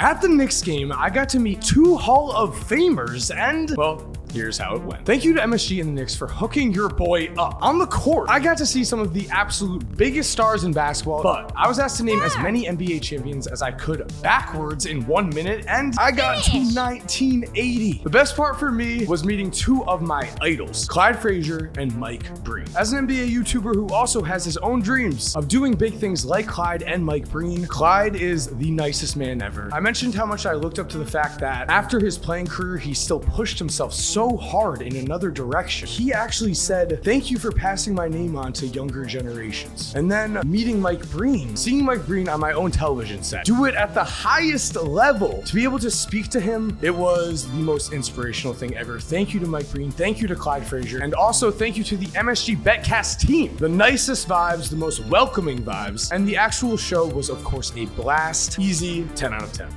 At the Knicks game, I got to meet two Hall of Famers, and, well, here's how it went. Thank you to MSG and the Knicks for hooking your boy up. On the court, I got to see some of the absolute biggest stars in basketball, but I was asked to name as many NBA champions as I could backwards in one minute, and I got to 1980. The best part for me was meeting two of my idols, Clyde Frazier and Mike Breen. As an NBA YouTuber who also has his own dreams of doing big things like Clyde and Mike Breen, Clyde is the nicest man ever. I mentioned how much I looked up to the fact that after his playing career, he still pushed himself hard in another direction. He actually said, Thank you for passing my name on to younger generations. And then meeting Mike Breen, seeing Mike Breen on my own television set, do it at the highest level. To be able to speak to him, it was the most inspirational thing ever. Thank you to Mike Breen, thank you to Clyde Frazier, and also thank you to the MSG Betcast team. The nicest vibes, the most welcoming vibes, and the actual show was, of course, a blast. Easy 10 out of 10.